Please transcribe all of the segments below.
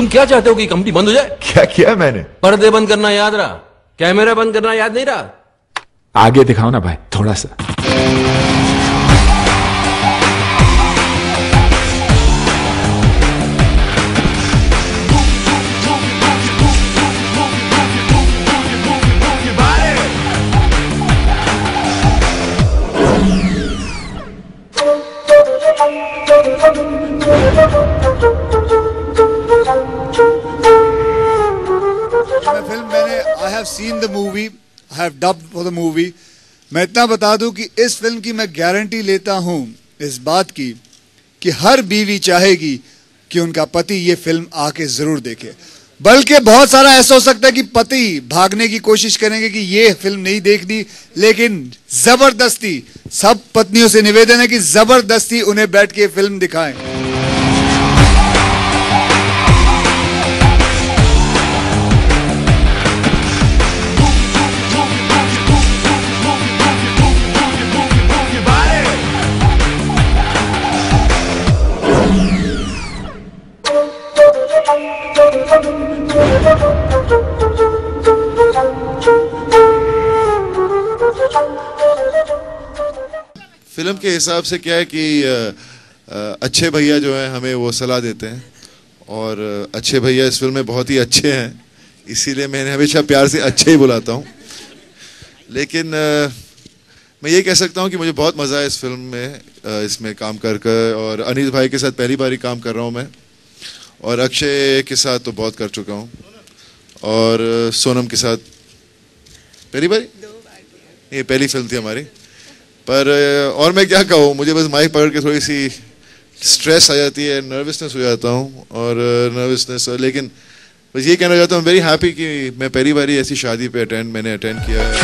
क्या चाहते हो कि कंपनी बंद हो जाए? क्या किया मैंने? पर्दे बंद करना याद रहा। कैमरा बंद करना याद नहीं रहा। आगे दिखाओ ना भाई थोड़ा सा। मैं फ़िल्म मैंने I have seen the movie I have dubbed for the movie मैं इतना बता दूँ कि इस फ़िल्म की मैं गारंटी लेता हूँ, इस बात की, कि हर बीवी चाहेगी कि उनका पति ये फ़िल्म आके ज़रूर देखे। बल्कि बहुत सारा ऐसा हो सकता है कि पति भागने की कोशिश करेंगे कि ये फ़िल्म नहीं देखनी, लेकिन ज़बरदस्ती, सब पत्नियों से निवेदन है कि ज़बरदस्ती उन्हें बैठ के फ़िल्म दिखाएँ। फ़िल्म के हिसाब से क्या है कि अच्छे भैया जो हैं हमें वो सलाह देते हैं। और अच्छे भैया इस फ़िल्म में बहुत ही अच्छे हैं। इसीलिए मैंने हमेशा प्यार से अच्छे ही बुलाता हूँ। लेकिन मैं ये कह सकता हूँ कि मुझे बहुत मज़ा है इस फ़िल्म में इसमें काम कर कर। और अनिल भाई के साथ पहली बार ही काम कर रहा हूँ मैं। और अक्षय के साथ तो बहुत कर चुका हूँ। और सोनम के साथ। पहली बारी? ये पहली फ़िल्म थी हमारी। पर और मैं क्या कहूँ? मुझे बस माइक पकड़ के थोड़ी सी स्ट्रेस आ जाती है नर्वसनेस हो जाता हूँ, और नर्वसनेस लेकिन बस ये कहना चाहता हूँ वेरी हैप्पी कि मैं पहली बारी ऐसी शादी पे अटेंड मैंने अटेंड किया है।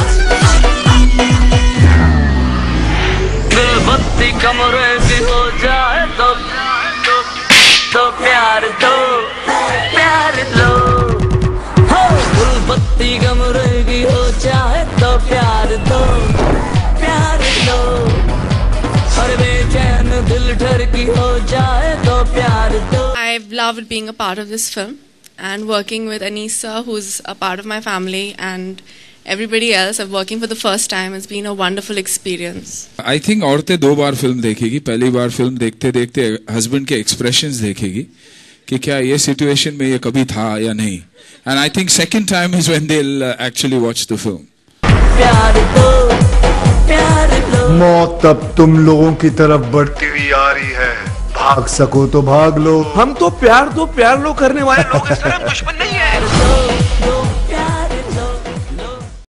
I've loved being a part of this film and working with Anisa, who's a part of my family, and everybody else. I'm working for the first time. It's been a wonderful experience. I think औरतें दो बार film देखेगी पहली बार film देखते देखते husband के expressions देखेगी कि क्या ये सिचुएशन में ये कभी था या नहीं and I think second time is when they actually watch the film Pyaar Do Pyaar लो मौत अब तुम लोगों की तरफ़ बढ़ती हुई आ रही है। भाग सको तो भाग लो। हम तो प्यार तो प्यार लो करने वाले लोग दुश्मन नहीं है।